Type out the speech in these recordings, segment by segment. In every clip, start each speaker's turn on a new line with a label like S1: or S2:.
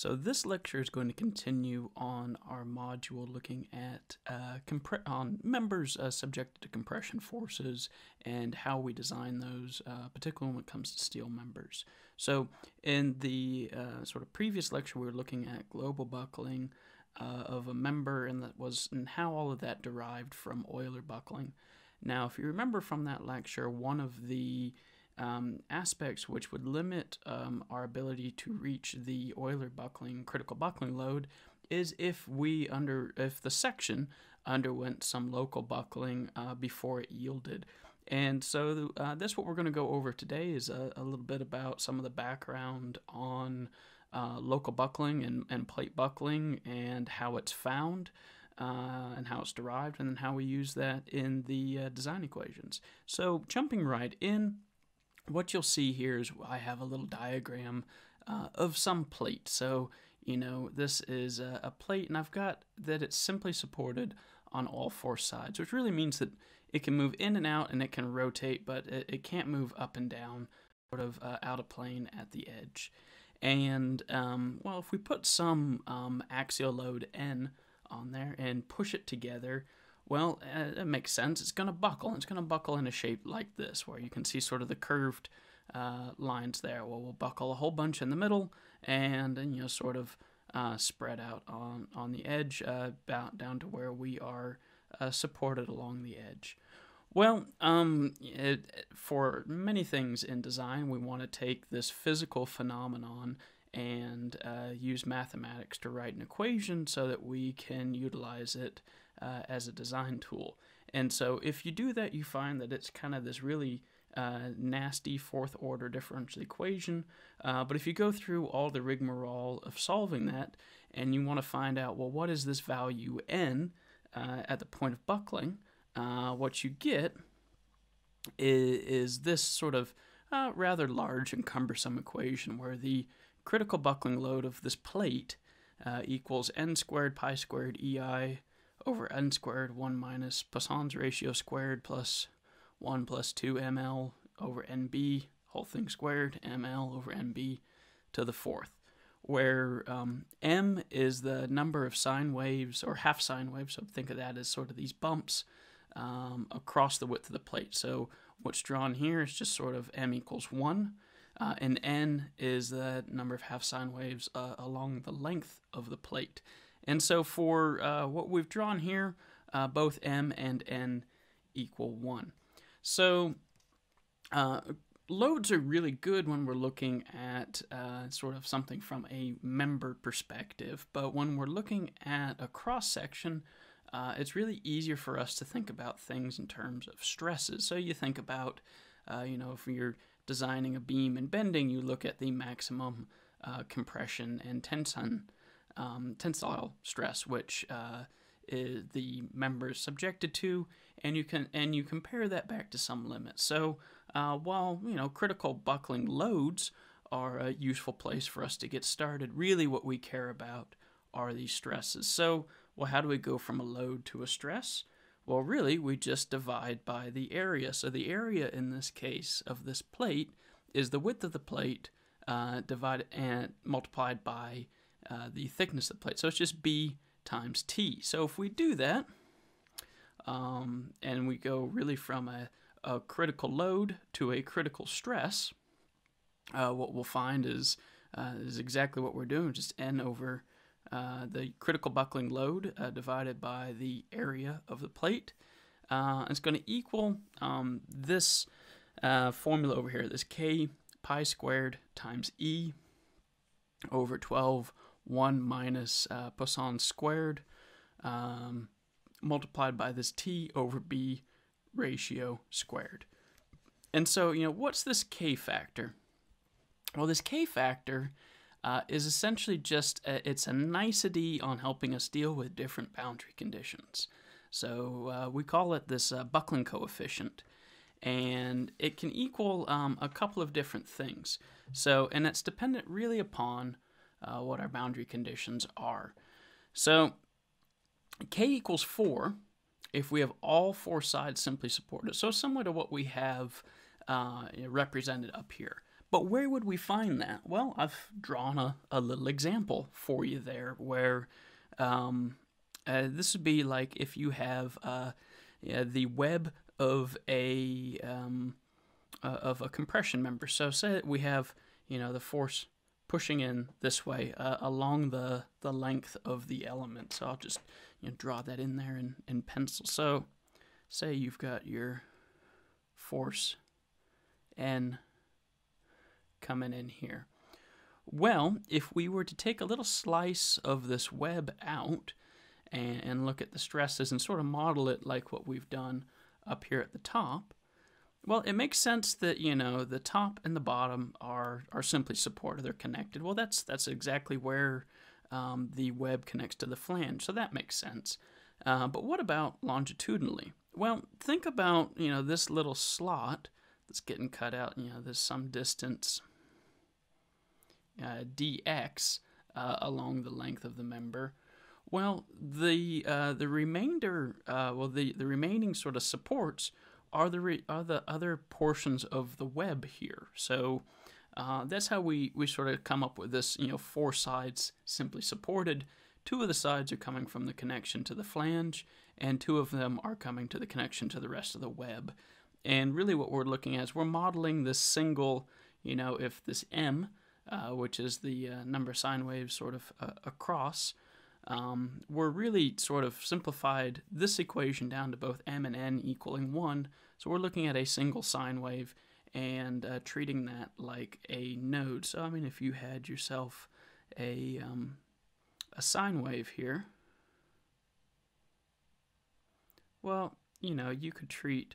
S1: So this lecture is going to continue on our module looking at uh, on members uh, subjected to compression forces and how we design those, uh, particularly when it comes to steel members. So in the uh, sort of previous lecture, we were looking at global buckling uh, of a member and that was and how all of that derived from Euler buckling. Now, if you remember from that lecture, one of the um, aspects which would limit um, our ability to reach the Euler buckling critical buckling load is if we under if the section underwent some local buckling uh, before it yielded. And so uh, that's what we're going to go over today is a, a, little bit about some of the background on uh, local buckling and, and plate buckling and how it's found. Uh, and how it's derived, and then how we use that in the uh, design equations. So, jumping right in, what you'll see here is I have a little diagram uh, of some plate. So, you know, this is a, a, plate, and I've got that it's simply supported on all four sides, which really means that it can move in and out and it can rotate, but it, it can't move up and down, sort of uh, out of plane at the edge. And, um, well, if we put some um, axial load N on there and push it together, well, uh, it makes sense. It's going to buckle. It's going to buckle in a shape like this, where you can see sort of the curved uh, lines there. Well, we'll buckle a whole bunch in the middle, and then you know sort of uh, spread out on on the edge, uh, down to where we are uh, supported along the edge. Well, um, it, for many things in design, we want to take this physical phenomenon and uh, use mathematics to write an equation so that we can utilize it uh, as a design tool. And so if you do that, you find that it's kind of this really uh, nasty fourth order differential equation. Uh, but if you go through all the rigmarole of solving that and you want to find out, well, what is this value n uh, at the point of buckling, uh, what you get is, is this sort of uh, rather large and cumbersome equation where the critical buckling load of this plate uh, equals n squared pi squared ei over n squared 1 minus Poisson's ratio squared plus 1 plus 2 ml over nb, whole thing squared, ml over nb to the fourth, where um, m is the number of sine waves or half sine waves, so think of that as sort of these bumps um, across the width of the plate. So what's drawn here is just sort of m equals 1, uh, and n is the number of half sine waves uh, along the length of the plate. And so for uh, what we've drawn here, uh, both m and n equal 1. So uh, loads are really good when we're looking at uh, sort of something from a member perspective, but when we're looking at a cross section, uh, it's really easier for us to think about things in terms of stresses. So you think about, uh, you know, if you're designing a beam and bending, you look at the maximum compression and tension um, tensile stress, which uh, is the member is subjected to, and you can and you compare that back to some limit. So uh, while you know critical buckling loads are a useful place for us to get started, really what we care about are these stresses. So well, how do we go from a load to a stress? Well, really, we just divide by the area. So the area in this case of this plate is the width of the plate uh, divided and multiplied by uh, the thickness of the plate. So it's just B times T. So if we do that, um, and we go really from a, a, critical load to a critical stress, uh, what we'll find is uh, is exactly what we're doing, just n over uh, the critical buckling load uh, divided by the area of the plate. It's going to equal um, this formula over here, this k pi squared times e over 12 1 minus uh, Poisson squared um, multiplied by this t over b ratio squared. And so, you know, what's this k factor? Well, this k factor uh, is essentially just a, it's a nicety on helping us deal with different boundary conditions. So uh, we call it this uh, buckling coefficient, and it can equal um, a couple of different things. So, and it's dependent really upon uh, what our boundary conditions are. So k equals 4 if we have all four sides simply supported. So similar to what we have uh, represented up here. But where would we find that? Well, I've drawn a, a little example for you there where um, uh, this would be like if you have uh, yeah, the web of a um, uh, of a compression member. So say we have you know the force pushing in this way uh, along the the length of the element. So I'll just you know, draw that in there in, in pencil. So say you've got your force N coming in here. Well, if we were to take a little slice of this web out and, and look at the stresses and sort of model it like what we've done up here at the top, well, it makes sense that you know the top and the bottom are are simply supported; they're connected. Well, that's that's exactly where um, the web connects to the flange, so that makes sense. Uh, but what about longitudinally? Well, think about you know this little slot that's getting cut out. You know, there's some distance uh, dx uh, along the length of the member. Well, the uh, the remainder, uh, well, the the remaining sort of supports are the re- are the other portions of the web here. So uh, that's how we we sort of come up with this. You know, four sides simply supported. Two of the sides are coming from the connection to the flange, and two of them are coming to the connection to the rest of the web. And really, what we're looking at is we're modeling this single. You know, if this m, uh, which is the uh, number sine waves sort of uh, across um, we're really sort of simplified this equation down to both m and n equaling 1. So we're looking at a single sine wave and uh, treating that like a node. So, I mean, if you had yourself a, um, a sine wave here, well, you know, you could treat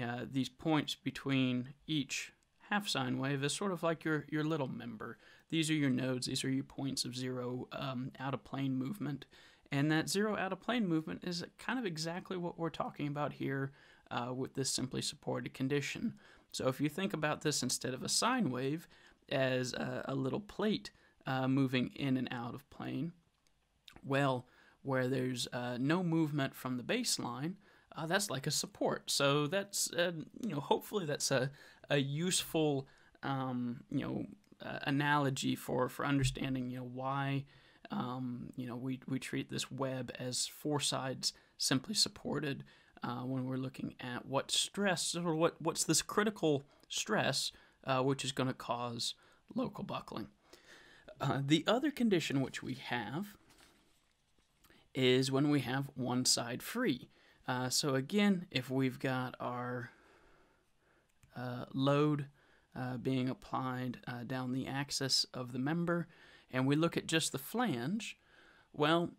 S1: uh, these points between each half sine wave is sort of like your, your little member. These are your nodes, these are your points of zero um, out of plane movement. And that zero out of plane movement is kind of exactly what we're talking about here uh, with this simply supported condition. So if you think about this instead of a sine wave as a, a little plate uh, moving in and out of plane, well, where there's uh, no movement from the baseline, uh, that's like a support. So that's, uh, you know, hopefully that's a, a useful, um, you know, uh, analogy for for understanding you know why um, you know we we treat this web as four sides simply supported uh, when we're looking at what stress or what what's this critical stress uh, which is going to cause local buckling. Uh, the other condition which we have is when we have one side free. Uh, so again, if we've got our uh, load uh, being applied uh, down the axis of the member, and we look at just the flange, well,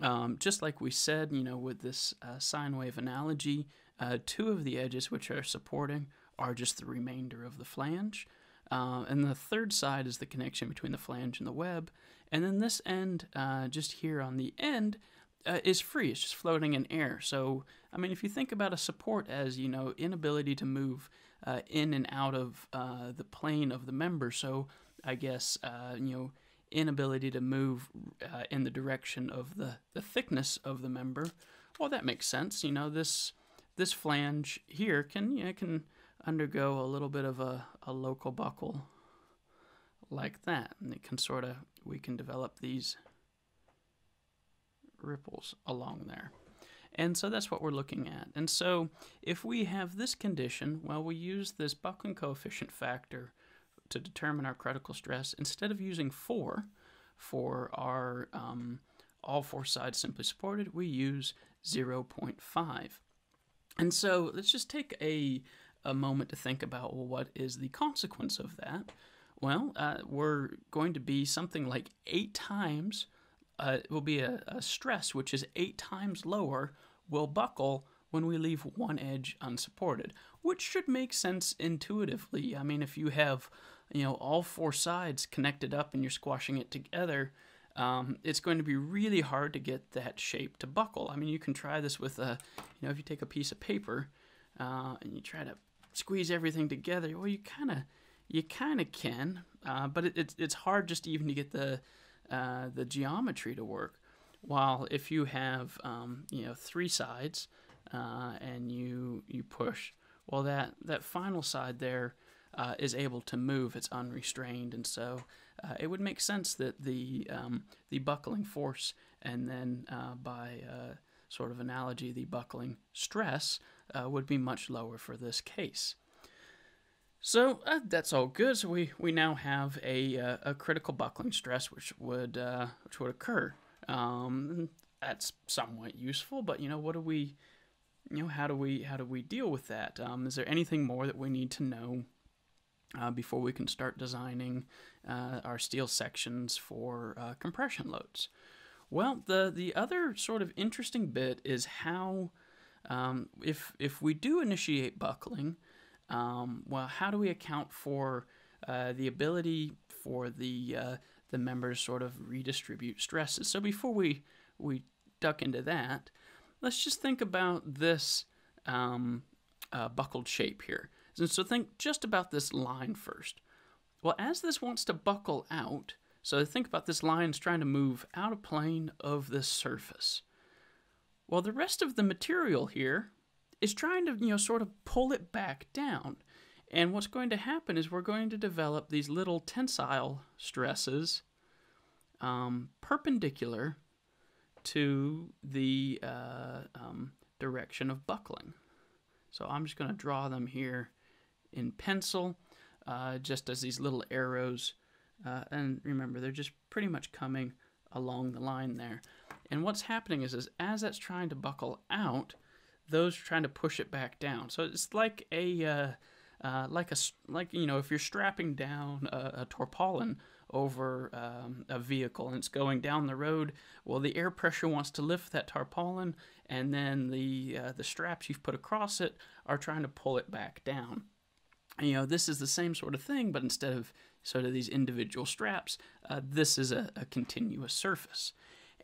S1: um, just like we said, you know, with this uh, sine wave analogy, uh, two of the edges which are supporting are just the remainder of the flange. And the third side is the connection between the flange and the web. And then this end, just here on the end, uh, is free. It's just floating in air. So, I mean, if you think about a support as, you know, inability to move uh, in and out of uh, the plane of the member. So I guess uh, you know inability to move uh, in the direction of the, the thickness of the member. Well, that makes sense. You know this this flange here can you know, can undergo a little bit of a, a local buckle like that, and it can sort of we can develop these ripples along there. And so that's what we're looking at. And so if we have this condition, well, we use this buckling coefficient factor to determine our critical stress. Instead of using 4 for our um, all four sides simply supported, we use 0.5. And so let's just take a, a moment to think about well, what is the consequence of that? Well, uh, we're going to be something like eight times, uh, will be a, a stress which is eight times lower will buckle when we leave one edge unsupported, which should make sense intuitively. I mean, if you have, you know, all four sides connected up and you're squashing it together, um, it's going to be really hard to get that shape to buckle. I mean, you can try this with a, you know, if you take a piece of paper uh, and you try to squeeze everything together, well, you kind of, you kind of can, uh, but it, it's it's hard just even to get the uh, the geometry to work. While if you have um, you know three sides uh, and you you push, well that that final side there uh, is able to move. It's unrestrained, and so uh, it would make sense that the um, the buckling force and then uh, by sort of analogy, the buckling stress would be much lower for this case. So uh, that's all good. So we, we now have a, uh, a critical buckling stress which would uh, which would occur. Um, that's somewhat useful, but you know what do we you know how do we how do we deal with that? Um, is there anything more that we need to know uh, before we can start designing uh, our steel sections for uh, compression loads? Well, the the other sort of interesting bit is how um, if if we do initiate buckling, um, well, how do we account for uh, the ability for the uh, the members sort of redistribute stresses? So before we we duck into that, let's just think about this um, uh, buckled shape here. And so think just about this line first. Well, as this wants to buckle out, so think about this line's trying to move out of plane of this surface. Well, the rest of the material here is trying to, you know, sort of pull it back down. And what's going to happen is we're going to develop these little tensile stresses um, perpendicular to the uh, um, direction of buckling. So I'm just going to draw them here in pencil, uh, just as these little arrows uh, and remember, they're just pretty much coming along the line there. And what's happening is, is as that's trying to buckle out, those trying to push it back down. So it's like a uh, uh, like a like you know if you're strapping down a, a tarpaulin over um, a vehicle and it's going down the road, well the air pressure wants to lift that tarpaulin, and then the uh, the straps you've put across it are trying to pull it back down. You know this is the same sort of thing, but instead of sort of these individual straps, uh, this is a, a, continuous surface.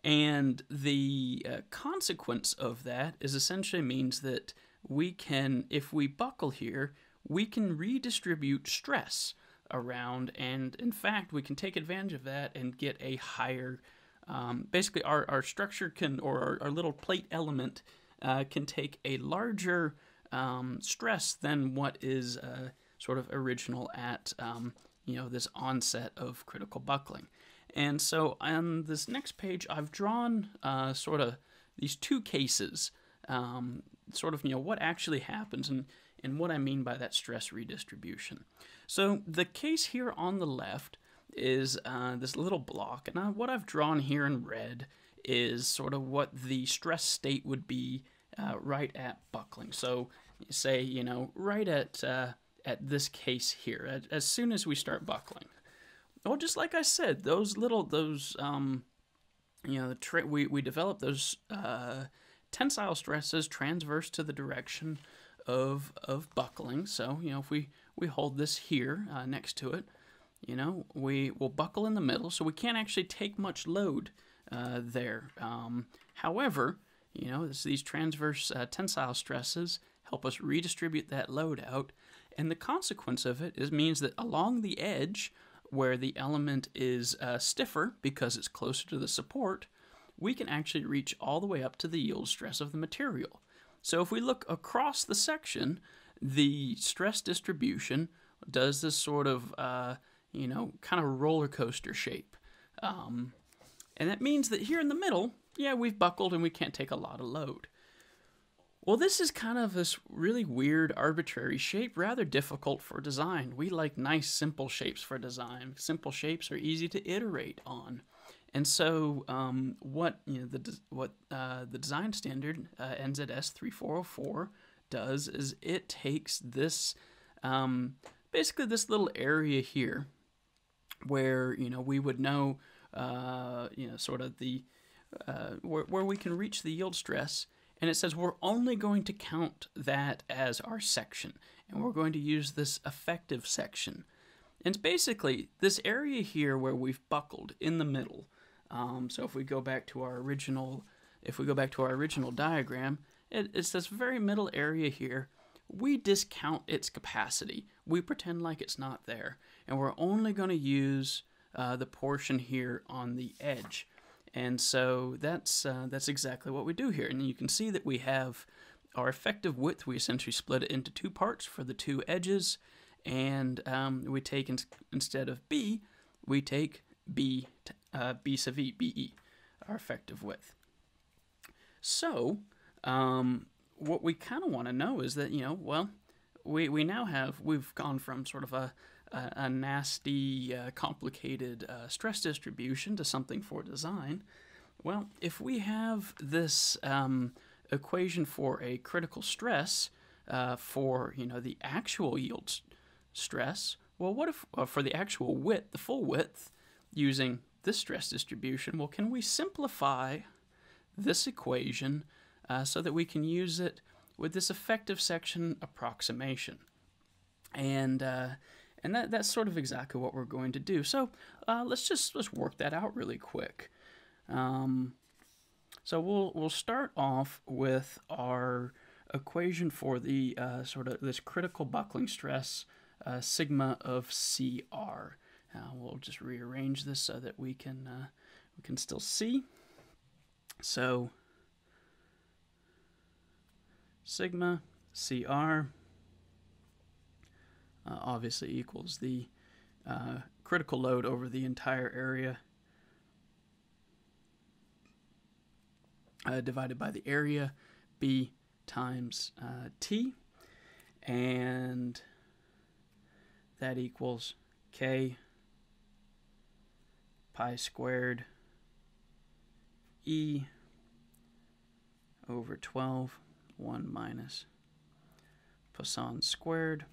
S1: And the uh, consequence of that is essentially means that we can, if we buckle here, we can redistribute stress around, and in fact, we can take advantage of that and get a higher. Um, basically, our, our structure can, or our, our little plate element, uh, can take a larger um, stress than what is uh, sort of original at um, you know, this onset of critical buckling. And so on this next page, I've drawn uh, sort of these two cases, um, sort of, you know, what actually happens and, and what I mean by that stress redistribution. So the case here on the left is uh, this little block, and I, what I've drawn here in red is sort of what the stress state would be uh, right at buckling. So say, you know, right at uh, at this case here as soon as we start buckling. Well, just like I said, those little those um, you know, the we we develop those uh, tensile stresses transverse to the direction of of buckling. So you know, if we we hold this here uh, next to it, you know, we will buckle in the middle, so we can't actually take much load uh, there. Um, however, you know, this, these transverse uh, tensile stresses help us redistribute that load out and the consequence of it is means that along the edge, where the element is uh, stiffer because it's closer to the support, we can actually reach all the way up to the yield stress of the material. So if we look across the section, the stress distribution does this sort of, uh, you know, kind of roller coaster shape. Um, and that means that here in the middle, yeah, we've buckled and we can't take a lot of load. Well, this is kind of this really weird, arbitrary shape, rather difficult for design. We like nice, simple shapes for design. Simple shapes are easy to iterate on. And so, um, what you know, the what uh, the design standard uh, NZS 3404 does is it takes this, um, basically this little area here, where you know we would know, uh, you know, sort of the uh, where where we can reach the yield stress and it says we're only going to count that as our section, and we're going to use this effective section. And it's basically this area here where we've buckled in the middle. Um, so if we go back to our original, if we go back to our original diagram, it, it's this very middle area here. We discount its capacity. We pretend like it's not there, and we're only going to use uh, the portion here on the edge. And so that's uh, that's exactly what we do here. And you can see that we have our effective width. We essentially split it into two parts for the two edges, and um, we take in, instead of b, we take b uh, b sub e, be, our effective width. So um, what we kind of want to know is that you know, well, we we now have we've gone from sort of a a, nasty, uh, complicated uh, stress distribution to something for design. Well, if we have this um, equation for a critical stress uh, for you know the actual yield stress, well, what if uh, for the actual width, the full width, using this stress distribution? Well, can we simplify this equation uh, so that we can use it with this effective section approximation? And uh, and that, that's sort of exactly what we're going to do. So uh, let's just let's work that out really quick. Um, so we'll we'll start off with our equation for the uh, sort of this critical buckling stress uh, sigma of CR. We'll just rearrange this so that we can uh, we can still see. So sigma CR uh, obviously equals the uh, critical load over the entire area uh, divided by the area B times uh, T and that equals K pi squared E over 12 1 minus Poisson squared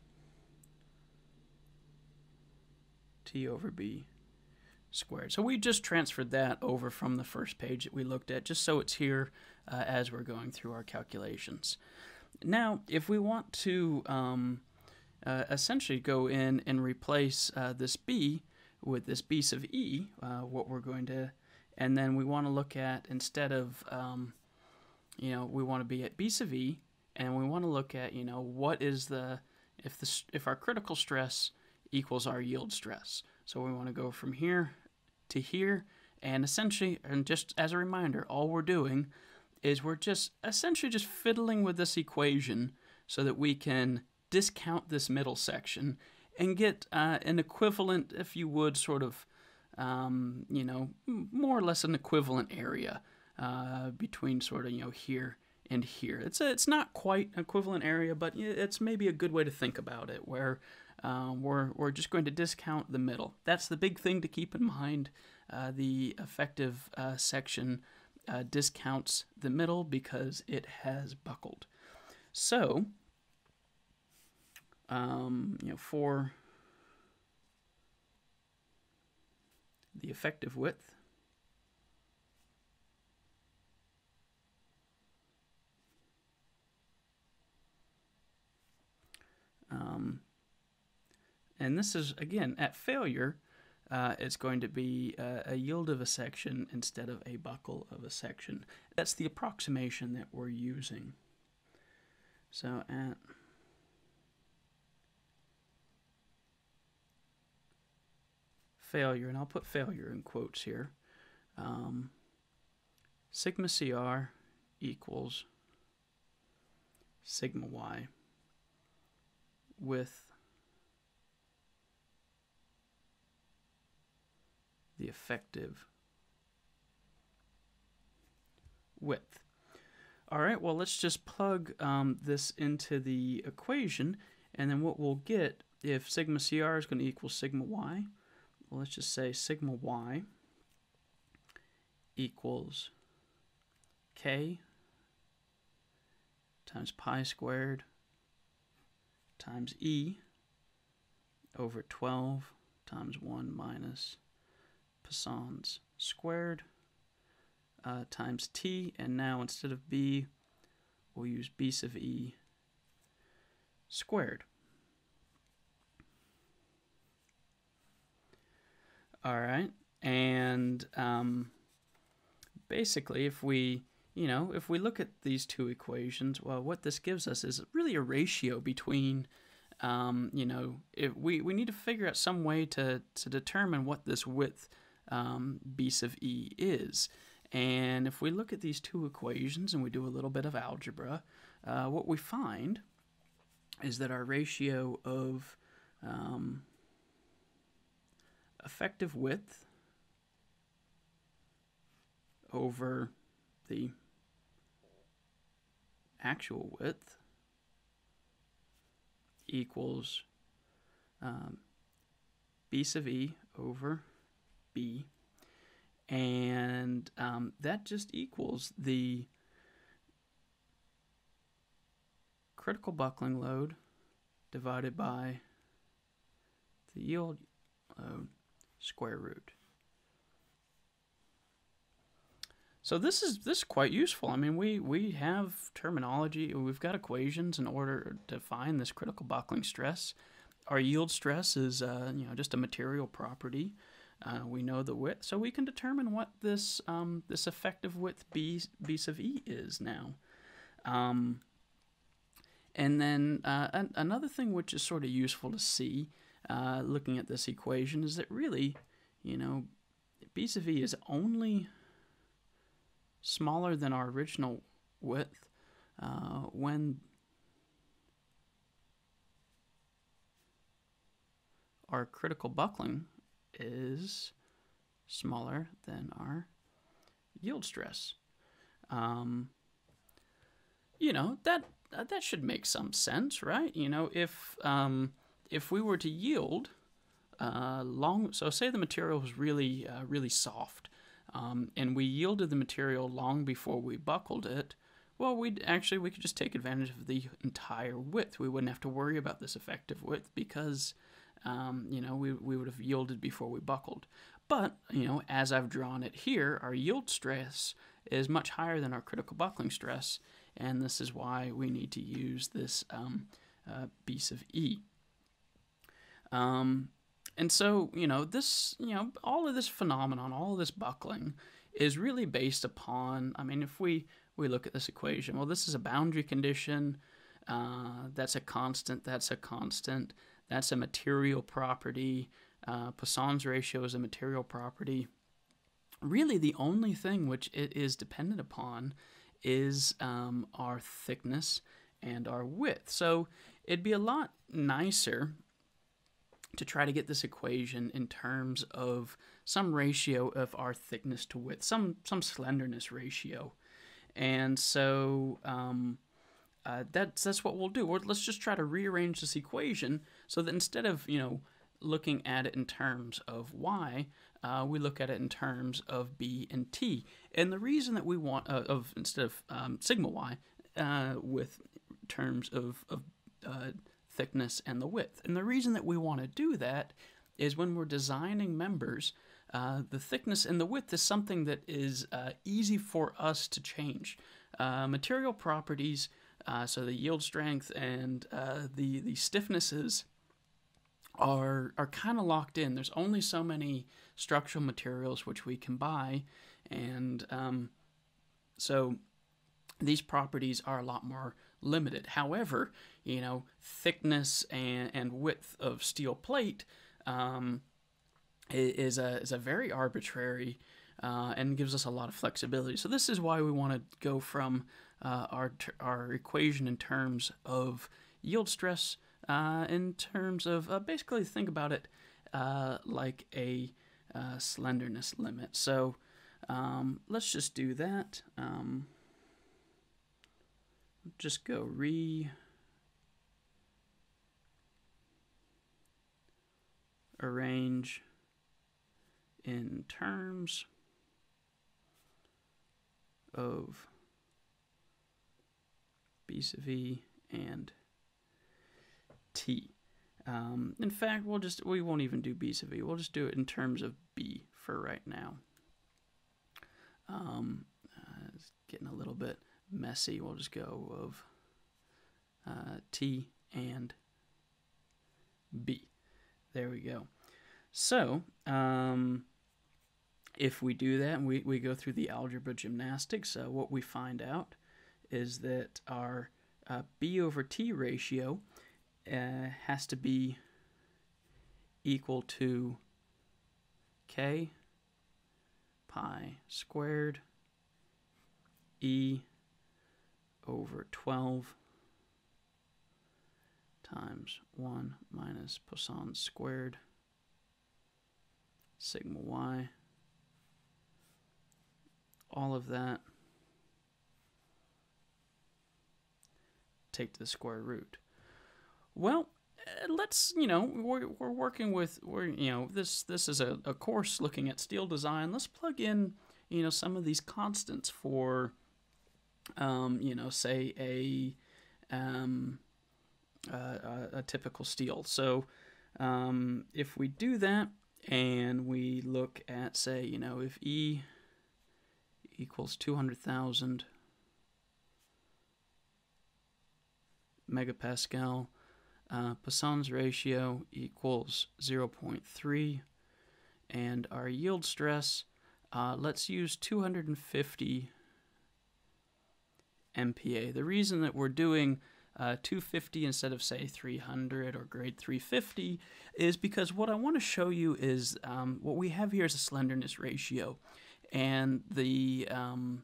S1: t over b squared. So we just transferred that over from the first page that we looked at, just so it's here uh, as we're going through our calculations. Now, if we want to um, uh, essentially go in and replace uh, this b with this b sub e, uh, what we're going to, and then we want to look at, instead of, um, you know, we want to be at b sub e, and we want to look at, you know, what is the, if, the, if our critical stress equals our yield stress. So we want to go from here to here, and essentially, and just as a reminder, all we're doing is we're just essentially just fiddling with this equation so that we can discount this middle section and get uh, an equivalent, if you would, sort of, um, you know, more or less an equivalent area uh, between sort of, you know, here and here. It's a, it's not quite an equivalent area, but it's maybe a good way to think about it, where um, we're, we're just going to discount the middle. That's the big thing to keep in mind. Uh, the effective uh, section uh, discounts the middle because it has buckled. So, um, you know, for the effective width, and this is, again, at failure, uh, it's going to be a, a yield of a section instead of a buckle of a section. That's the approximation that we're using. So at failure, and I'll put failure in quotes here, um, sigma CR equals sigma Y with the effective width. All right, well, let's just plug um, this into the equation, and then what we'll get if sigma CR is going to equal sigma Y, well, let's just say sigma Y equals K times pi squared times E over 12 times 1 minus Poisson's squared uh, times t, and now instead of b, we'll use b sub e squared. All right, and um, basically, if we, you know, if we look at these two equations, well, what this gives us is really a ratio between, um, you know, if we, we need to figure out some way to, to determine what this width um, b sub e is. And if we look at these two equations and we do a little bit of algebra, uh, what we find is that our ratio of um, effective width over the actual width equals um, b sub e over b and um, that just equals the critical buckling load divided by the yield load square root. So this is this is quite useful. I mean, we we have terminology. We've got equations in order to find this critical buckling stress. Our yield stress is uh, you know just a material property. Uh, we know the width, so we can determine what this um, this effective width b b sub e is now. Um, and then uh, an- another thing which is sort of useful to see, uh, looking at this equation, is that really, you know, b sub e is only smaller than our original width uh, when our critical buckling is smaller than our yield stress. Um, you know that that should make some sense, right? You know, if um, if we were to yield uh, long, so say the material was really uh, really soft, um, and we yielded the material long before we buckled it. Well, we'd actually we could just take advantage of the entire width. We wouldn't have to worry about this effective width because um, you know, we, we would have yielded before we buckled. But, you know, as I've drawn it here, our yield stress is much higher than our critical buckling stress, and this is why we need to use this um, uh, sub E. Um, and so, you know, this, you know, all of this phenomenon, all of this buckling is really based upon, I mean, if we, we look at this equation, well, this is a boundary condition, uh, that's a constant, that's a constant, that's a material property. Uh, Poisson's ratio is a material property. Really, the only thing which it is dependent upon is um, our thickness and our width. So it'd be a lot nicer to try to get this equation in terms of some ratio of our thickness to width, some some slenderness ratio. And so um, uh, that's that's what we'll do. Or let's just try to rearrange this equation so that instead of you know looking at it in terms of y, uh, we look at it in terms of b and t. And the reason that we want uh, of instead of um, sigma y uh, with terms of, of uh, thickness and the width. And the reason that we want to do that is when we're designing members. Uh, the thickness and the width is something that is uh, easy for us to change. material properties uh, so the yield strength and uh, the the stiffnesses are are kind of locked in. There's only so many structural materials which we can buy, and um, so these properties are a lot more limited. However, you know, thickness and, and width of steel plate um, is a is a very arbitrary uh, and gives us a lot of flexibility. So this is why we want to go from uh, our our equation in terms of yield stress, uh, in terms of uh, basically think about it uh, like a uh, slenderness limit. So um, let's just do that. Um, just go re arrange in terms of B sub V and T. Um, in fact, we'll just we won't even do B sub V. We'll just do it in terms of B for right now. Um, uh, it's getting a little bit messy. We'll just go of uh, T and B. There we go. So, um, if we do that and we, we go through the algebra gymnastics, uh, what we find out is that our uh, B over T ratio uh, has to be equal to K pi squared E over 12 times 1 minus Poisson squared sigma y. All of that take the square root. Well, uh, let's you know we're, we're working with we're you know this this is a, a course looking at steel design let's plug in you know some of these constants for um, you know say a um, uh, a, a, typical steel so um, if we do that and we look at say you know if E equals 200,000 megapascal uh, Poisson's ratio equals 0.3 and our yield stress uh, let's use 250 MPa. The reason that we're doing uh, 250 instead of say 300 or grade 350 is because what I want to show you is um, what we have here is a slenderness ratio and the um,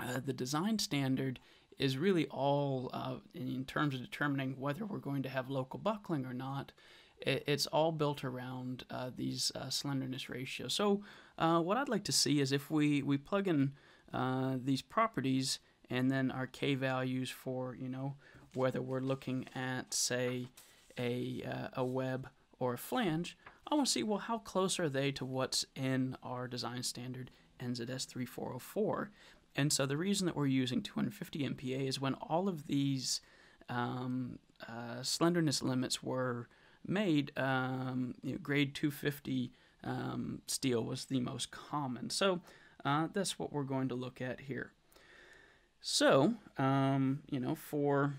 S1: uh, the design standard is really all uh, in terms of determining whether we're going to have local buckling or not. It's all built around uh, these uh, slenderness ratios. So uh, what I'd like to see is if we, we plug in uh, these properties and then our k values for, you know, whether we're looking at, say, a, uh, a web or a flange, I want to see, well, how close are they to what's in our design standard NZS 3404? And so the reason that we're using 250 MPa is when all of these um, uh, slenderness limits were made, um, you know, grade 250 um, steel was the most common. So uh, that's what we're going to look at here. So, um, you know, for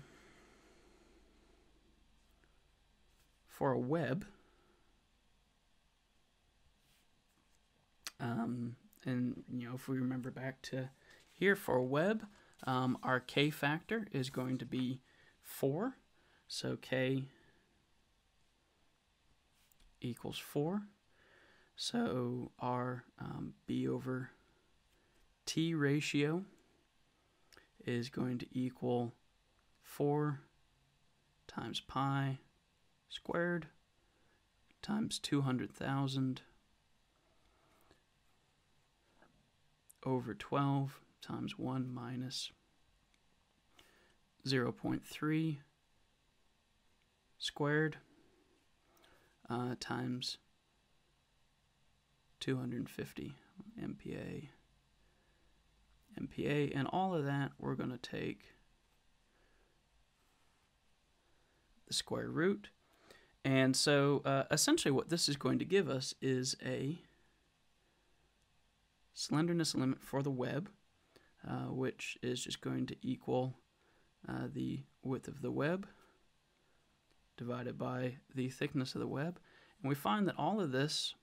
S1: for a web, um, and you know, if we remember back to here for web, um, our k factor is going to be 4. So k equals 4. So our um, b over t ratio is going to equal 4 times pi squared times 200,000 over 12 times 1 minus 0.3 squared uh, times 250 MPa MPa and all of that we're going to take the square root. And so uh, essentially what this is going to give us is a slenderness limit for the web uh, which is just going to equal uh, the width of the web divided by the thickness of the web. And we find that all of this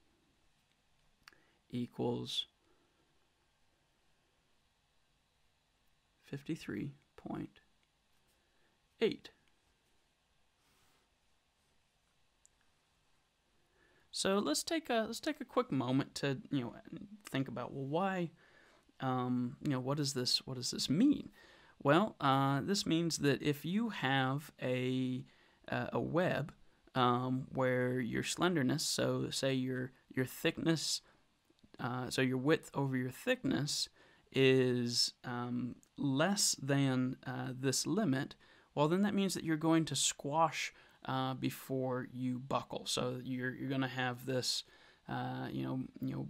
S1: equals 53.8. So let's take a let's take a quick moment to you know think about well why um, you know, what does this what does this mean? Well, uh, this means that if you have a uh, a web um, where your slenderness, so say your your thickness, uh, so your width over your thickness is um, less than uh, this limit, well, then that means that you're going to squash uh, before you buckle. So you're you're going to have this, uh, you know, you know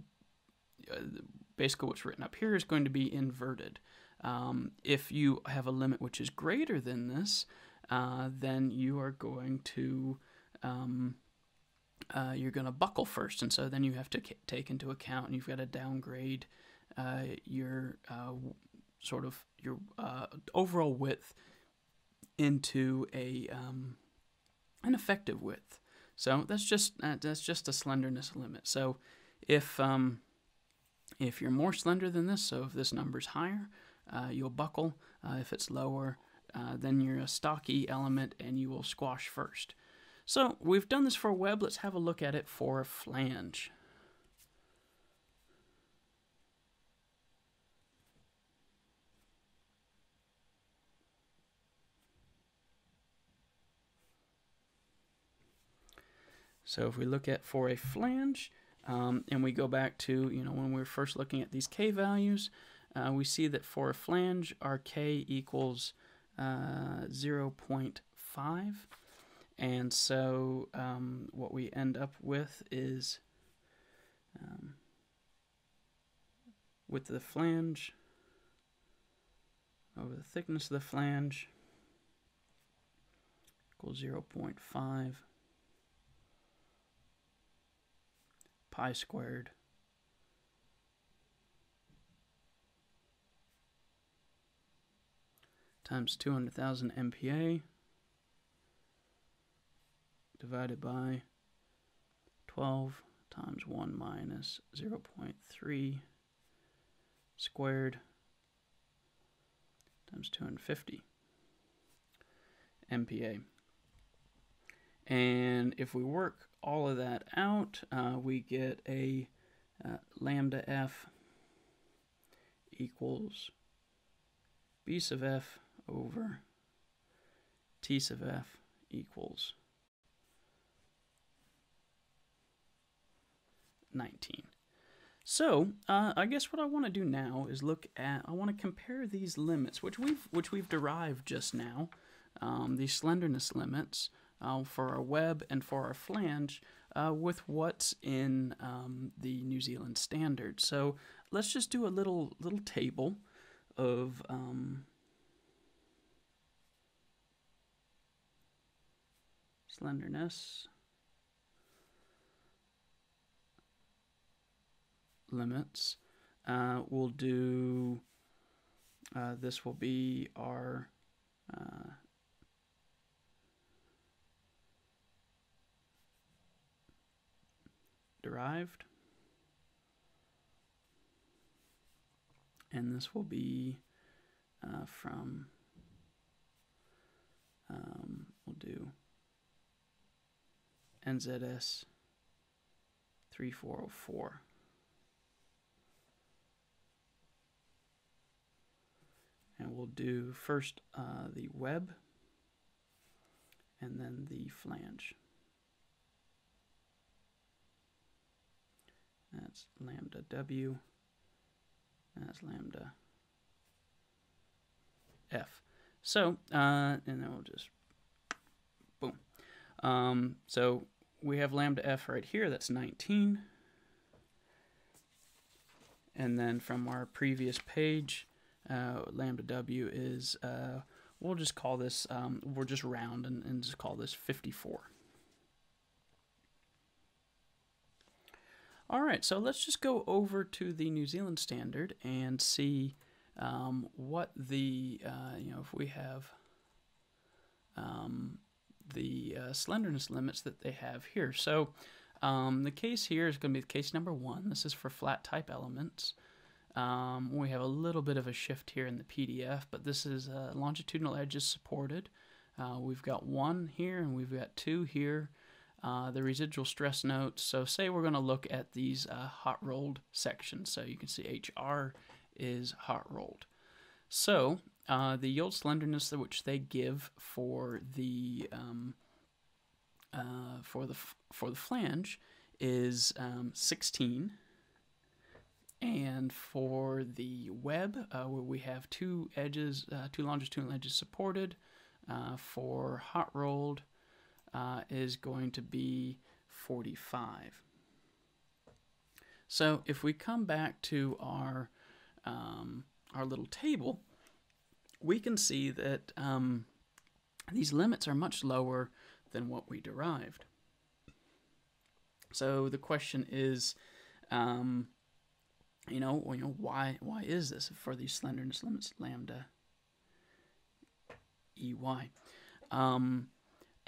S1: basically what's written up here is going to be inverted. Um, if you have a limit which is greater than this, uh, then you are going to um, uh, you're going to buckle first, and so then you have to take into account, and you've got to downgrade uh, your uh, sort of your uh, overall width into a um, an effective width. So that's just uh, that's just a slenderness limit. So if um, if you're more slender than this, so if this number's higher, uh, you'll buckle. Uh, if it's lower, uh, then you're a stocky element and you will squash first. So we've done this for a web. Let's have a look at it for a flange. So if we look at for a flange, um, and we go back to, you know, when we were first looking at these k values, uh, we see that for a flange, our k equals uh, 0.5. And so um, what we end up with is um, with the flange over the thickness of the flange equals 0.5 pi squared times 200,000 MPa divided by 12 times 1 minus 0.3 squared times 250 MPa. And if we work all of that out, uh, we get a uh, lambda f equals b sub f over t sub f equals 19. So uh, I guess what I want to do now is look at I want to compare these limits, which we've which we've derived just now, um, these slenderness limits uh, for our web and for our flange, uh, with what's in um, the New Zealand standard. So let's just do a little little table of um, slenderness. limits. Uh, we'll do, uh, this will be our derived. And this will be uh, from, um, we'll do NZS 3404. and we'll do first uh, the web and then the flange. That's lambda W, that's lambda F. So, uh, and then we'll just, boom. Um, so we have lambda F right here, that's 19. And then from our previous page, uh, lambda w is, uh, we'll just call this, um, we'll just round and, and just call this 54. All right, so let's just go over to the New Zealand standard and see um, what the, uh, you know, if we have um, the uh, slenderness limits that they have here. So um, the case here is going to be case number one. This is for flat type elements. Um, we have a little bit of a shift here in the PDF, but this is uh, longitudinal edges supported. Uh, we've got one here and we've got two here. Uh, the residual stress notes. So say we're going to look at these uh, hot rolled sections. So you can see HR is hot rolled. So uh, the yield slenderness which they give for the um, uh, for the for the flange is um, 16 and for the web, uh, where we have two edges, uh, two longitudinal edges supported, for hot rolled uh, is going to be 45. So if we come back to our um, our little table, we can see that um, these limits are much lower than what we derived. So the question is, um, you know, you know why why is this for these slenderness limits lambda ey? Um,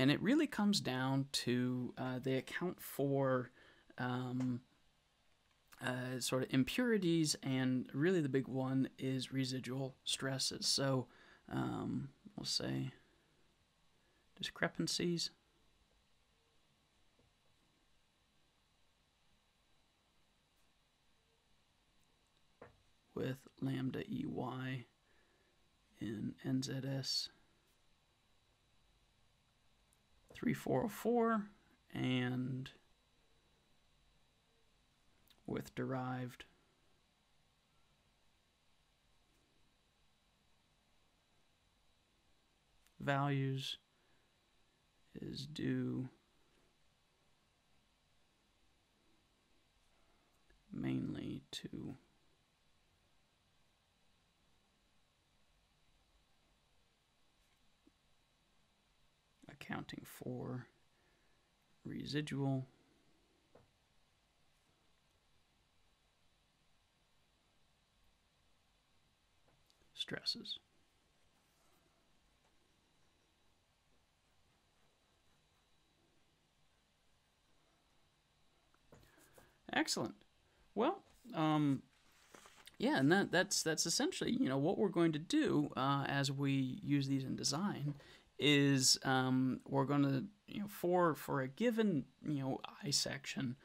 S1: and it really comes down to uh, they account for um, uh, sort of impurities, and really the big one is residual stresses. So um, we'll say discrepancies. with lambda EY in NZS 3404 and with derived values is due mainly to accounting for residual stresses. Excellent. Well, um, yeah, and that that's that's essentially you know what we're going to do uh, as we use these in design is um, we're going to you know for for a given you know I section,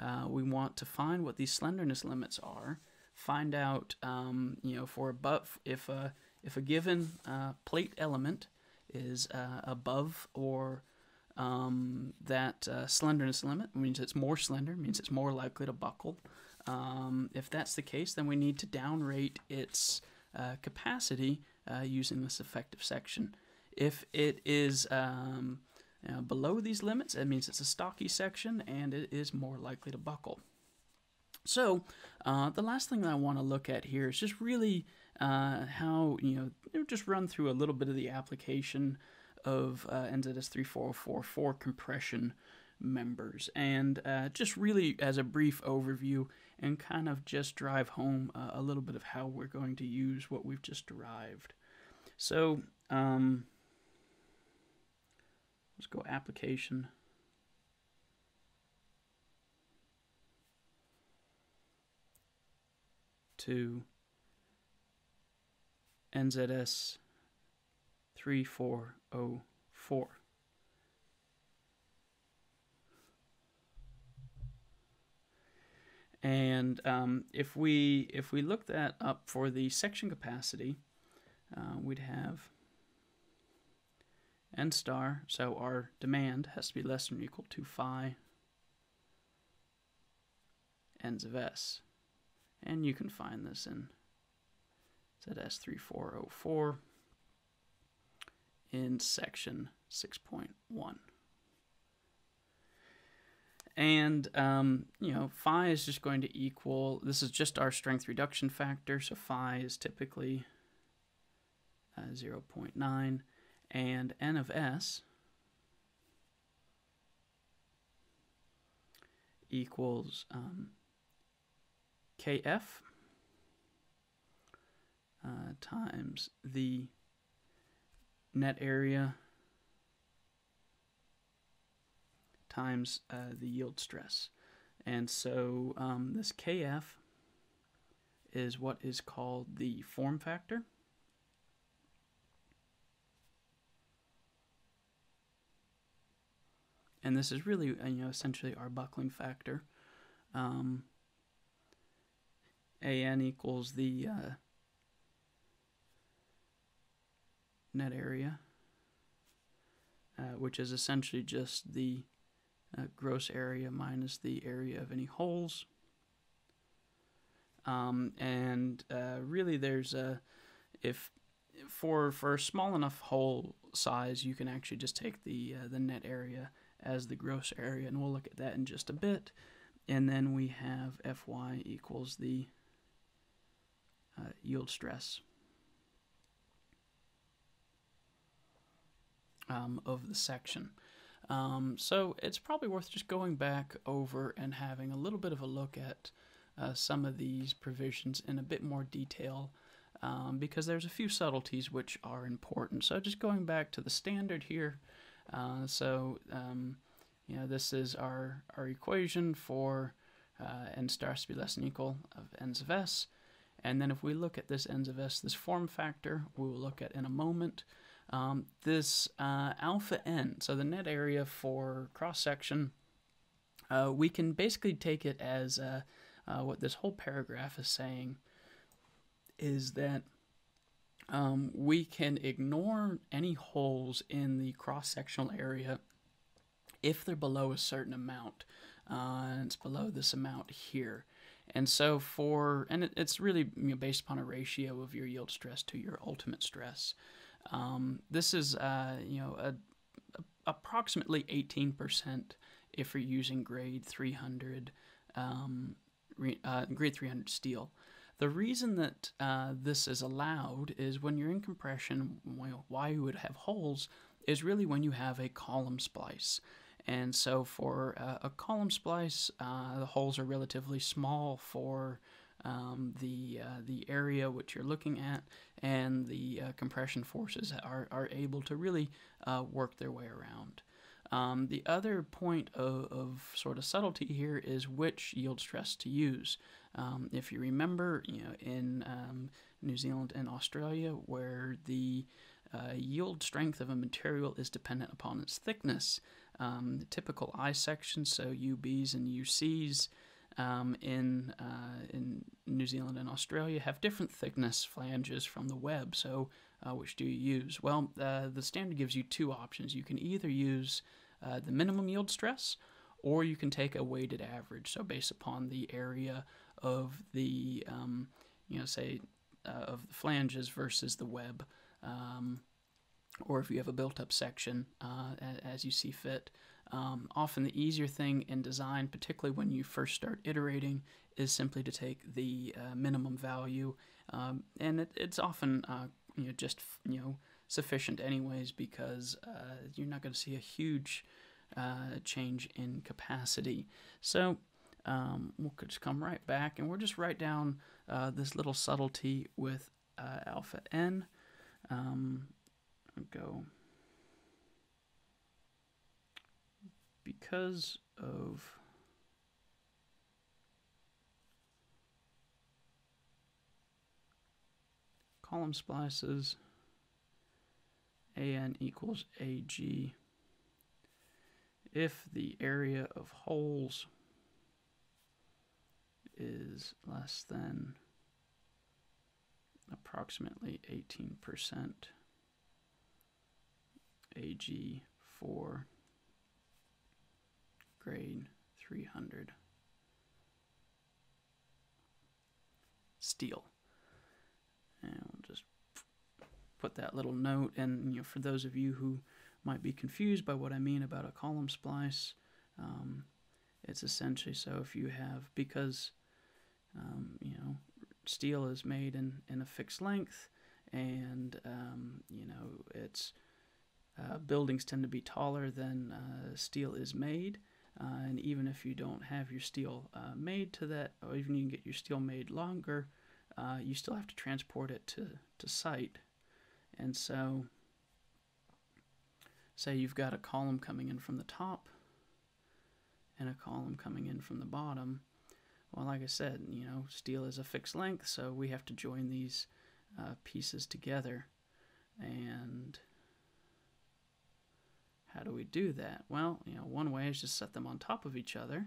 S1: uh, we want to find what these slenderness limits are. Find out um, you know for above if a if a given uh, plate element is uh, above or um, that uh, slenderness limit means it's more slender, means it's more likely to buckle. Um, if that's the case, then we need to downrate its uh, capacity uh, using this effective section. If it is um, uh, below these limits, it means it's a stocky section and it is more likely to buckle. So uh, the last thing that I want to look at here is just really uh, how, you know, just run through a little bit of the application of uh, NZS 3404 for compression members. And uh, just really as a brief overview and kind of just drive home uh, a little bit of how we're going to use what we've just derived. So um, let's go application. To NZS 3404. And um, if we if we look that up for the section capacity, uh, we'd have n star. So our demand has to be less than or equal to phi ends of s, and you can find this in ZS3404 in section 6.1. And, um, you know, phi is just going to equal, this is just our strength reduction factor, so phi is typically uh, 0.9, and n of s equals um, kf uh, times the net area times uh, the yield stress. And so um, this Kf is what is called the form factor. And this is really, uh, you know, essentially our buckling factor. Um, AN equals the uh, net area, uh, which is essentially just the uh, gross area minus the area of any holes. Um, and uh, really, there's a if for for a small enough hole size, you can actually just take the uh, the net area as the gross area, and we'll look at that in just a bit. And then we have Fy equals the uh, yield stress. um, of the section. Um, so it's probably worth just going back over and having a little bit of a look at uh, some of these provisions in a bit more detail um, because there's a few subtleties which are important. So just going back to the standard here, uh, so um, you know this is our, our equation for uh, n star to be less than equal of n sub s. And then if we look at this n sub s, this form factor, we will look at in a moment. Um, this uh, alpha n, so the net area for cross section, uh, we can basically take it as uh, what this whole paragraph is saying is that um, we can ignore any holes in the cross sectional area if they're below a certain amount. Uh, and it's below this amount here. And so for, and it, it's really you know, based upon a ratio of your yield stress to your ultimate stress. Um, this is, uh, you know, a, a, approximately 18% if you're using grade 300, um, re, uh, grade 300 steel. The reason that uh, this is allowed is when you're in compression, why you would have holes is really when you have a column splice. And so for uh, a column splice, uh, the holes are relatively small for um, the uh, the area which you're looking at, and the uh, compression forces are, are able to really uh, work their way around. Um, the other point of, of, sort of subtlety here is which yield stress to use. Um, if you remember, you know, in um, New Zealand and Australia, where the uh, yield strength of a material is dependent upon its thickness, um, typical I sections, so UBs and UCs um, in uh, in New Zealand and Australia have different thickness flanges from the web. So, uh, which do you use? Well, uh, the standard gives you two options. You can either use uh, the minimum yield stress, or you can take a weighted average. So, based upon the area of the um, you know say uh, of the flanges versus the web. Um, or if you have a built-up section uh, as you see fit. Um, often the easier thing in design, particularly when you first start iterating, is simply to take the uh, minimum value, um, and it, it's often uh, you know just you know sufficient anyways because uh, you're not going to see a huge uh, change in capacity. So um, we'll just come right back and we'll just write down uh, this little subtlety with alpha n. Um, go because of column splices an equals ag if the area of holes is less than approximately 18 percent AG for grade 300 steel. And we'll just put that little note. And you know, for those of you who might be confused by what I mean about a column splice, um, it's essentially so if you have because um, you know steel is made in in a fixed length, and um, you know it's uh, buildings tend to be taller than uh, steel is made. Uh, and even if you don't have your steel uh, made to that, or even you can get your steel made longer, uh, you still have to transport it to, to site. And so, say you've got a column coming in from the top and a column coming in from the bottom. Well, like I said, you know, steel is a fixed length, so we have to join these uh, pieces together. And how do we do that? Well, you know, one way is just set them on top of each other.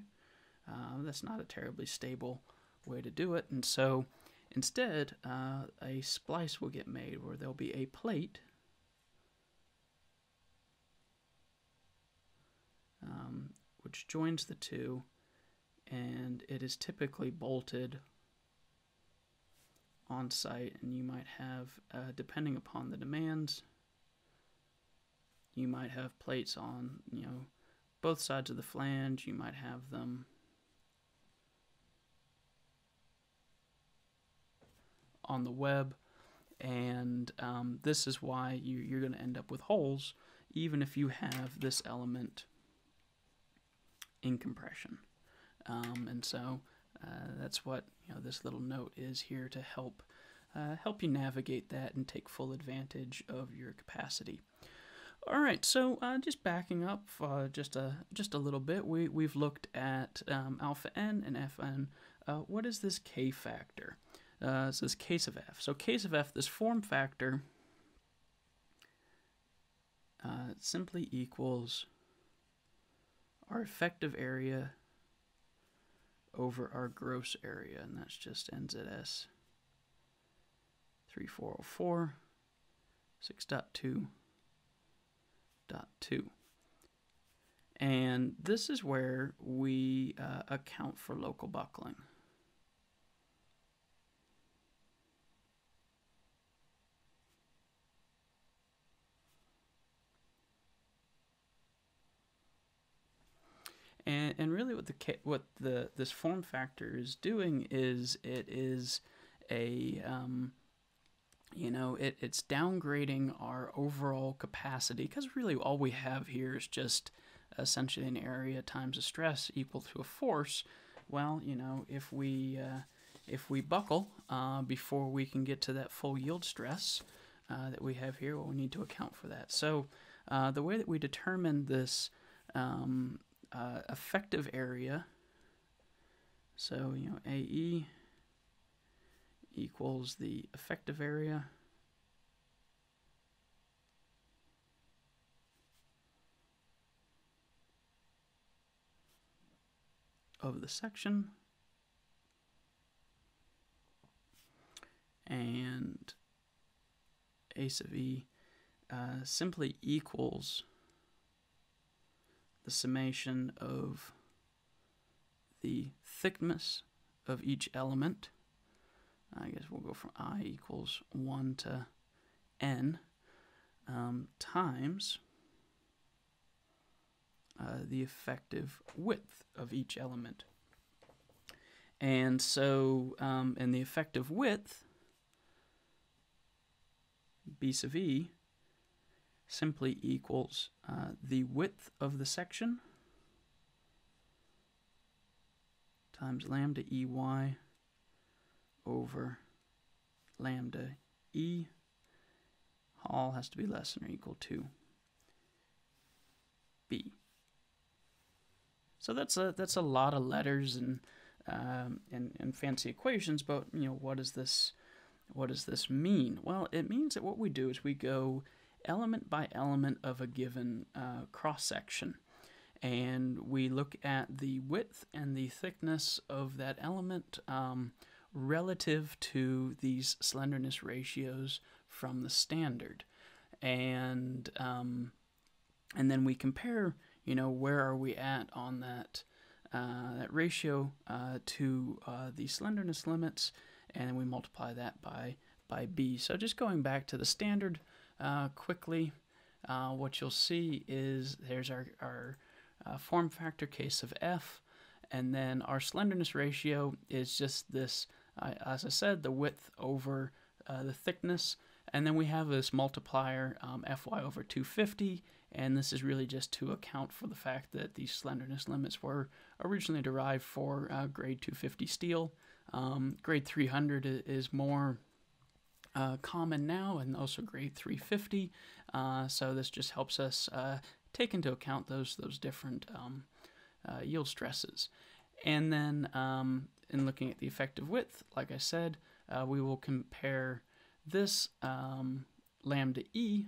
S1: Uh, that's not a terribly stable way to do it. And so instead, uh, a splice will get made where there'll be a plate um, which joins the two, and it is typically bolted on site. And you might have, uh, depending upon the demands, you might have plates on, you know, both sides of the flange. You might have them on the web. And um, this is why you, you're going to end up with holes, even if you have this element in compression. Um, and so uh, that's what you know this little note is here to help uh, help you navigate that and take full advantage of your capacity. All right, so uh, just backing up uh, just a just a little bit, we we've looked at um, alpha n and fn. Uh, what is this k factor? Uh, it says k sub f. So k sub f, this form factor, uh, simply equals our effective area over our gross area, and that's just NZS 3404 6.2 dot two. And this is where we uh, account for local buckling. And, and really what the what the this form factor is doing is it is a um, you know it, it's downgrading our overall capacity because really all we have here is just essentially an area times a stress equal to a force. Well you know if we uh, if we buckle uh, before we can get to that full yield stress uh, that we have here well we need to account for that. So uh, the way that we determine this um, uh, effective area. So, you know, AE equals the effective area of the section and A sub E uh, simply equals the summation of the thickness of each element. I guess we'll go from i equals 1 to n um, times uh, the effective width of each element. And so, um, and the effective width, B sub E, simply equals uh, the width of the section times lambda EY over lambda E. All has to be less than or equal to B. So that's a that's a lot of letters and um, and, and fancy equations, but you know what does this what does this mean? Well, it means that what we do is we go element by element of a given uh, cross section. And we look at the width and the thickness of that element um, relative to these slenderness ratios from the standard. And um, and then we compare, you know, where are we at on that uh, that ratio uh, to uh, the slenderness limits, and then we multiply that by by b. So just going back to the standard uh, quickly, uh, what you'll see is there's our, our uh, form factor k sub f, and then our slenderness ratio is just this, uh, as I said, the width over uh, the thickness, and then we have this multiplier um, fy over 250, and this is really just to account for the fact that these slenderness limits were originally derived for grade 250 steel. Um, grade 300 is more uh, common now and also grade 350. Uh, so this just helps us uh, take into account those those different um, uh, yield stresses. And then um, in looking at the effective width, like I said, uh, we will compare this um, lambda e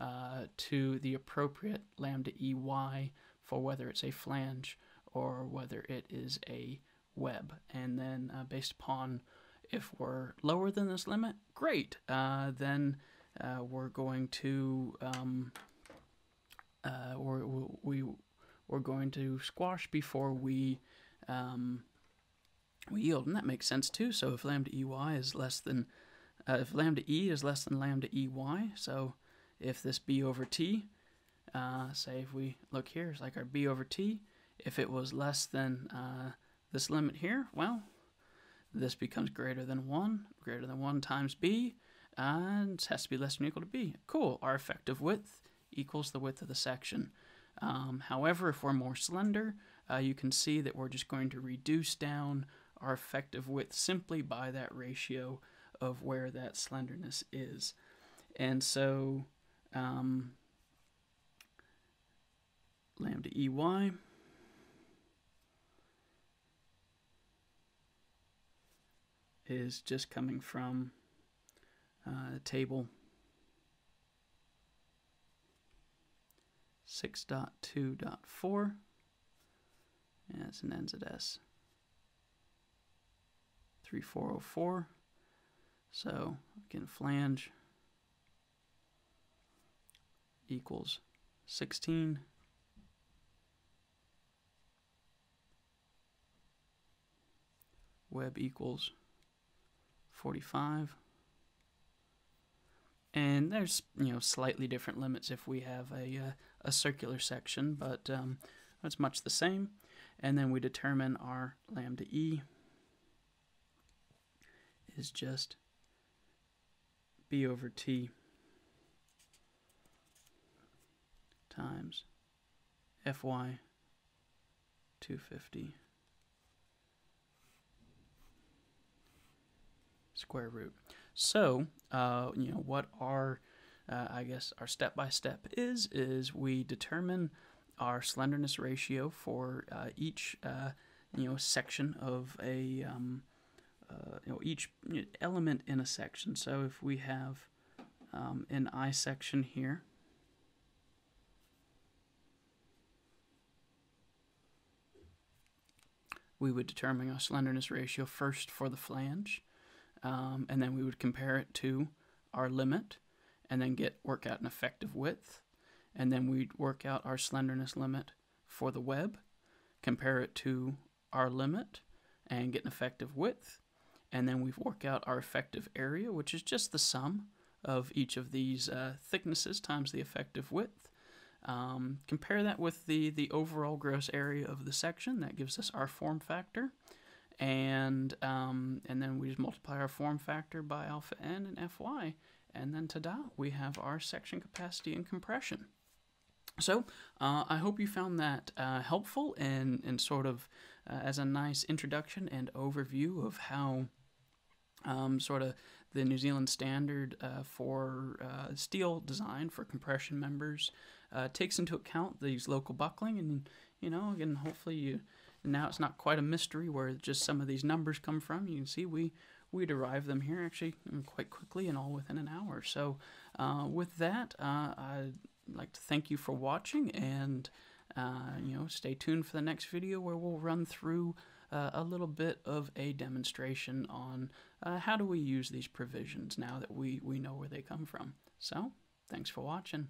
S1: uh, to the appropriate lambda ey for whether it's a flange or whether it is a web. And then based upon if we're lower than this limit, great. Uh, then uh, we're going to um, uh, we're, we we're going to squash before we um, we yield, and that makes sense too. So if lambda ey is less than uh, if lambda e is less than lambda ey, so if this b over t, uh, say if we look here, it's like our b over t. If it was less than uh, this limit here, well, this becomes greater than 1, greater than 1 times b, and has to be less than or equal to b. Cool, our effective width equals the width of the section. Um, however, if we're more slender, uh, you can see that we're just going to reduce down our effective width simply by that ratio of where that slenderness is. And so um, lambda ey is just coming from uh, the table. 6.2.4 and it's an N Z S. three four o four. so again flange equals 16 web equals 45. And there's, you know, slightly different limits if we have a, uh, a circular section, but um, it's much the same. And then we determine our lambda e is just b over t times fy 250 square root. So, uh, you know, what our, uh, I guess, our step-by-step -step is, is we determine our slenderness ratio for uh, each, uh, you know, section of a, um, uh, you know, each element in a section. So if we have um, an I section here, we would determine our slenderness ratio first for the flange, um, and then we would compare it to our limit, and then get work out an effective width, and then we'd work out our slenderness limit for the web, compare it to our limit, and get an effective width, and then we work out our effective area, which is just the sum of each of these uh, thicknesses times the effective width. Um, compare that with the, the overall gross area of the section. That gives us our form factor. And, um, and then we just multiply our form factor by alpha n and fy. And then ta-da, we have our section capacity and compression. So uh, I hope you found that uh, helpful and, and sort of uh, as a nice introduction and overview of how um, sort of the New Zealand standard uh, for uh, steel design for compression members uh, takes into account these local buckling and you know again hopefully you now it's not quite a mystery where just some of these numbers come from you can see we we derive them here actually quite quickly and all within an hour so uh, with that uh, I'd like to thank you for watching and uh, you know stay tuned for the next video where we'll run through uh, a little bit of a demonstration on uh, how do we use these provisions now that we, we know where they come from. So, thanks for watching.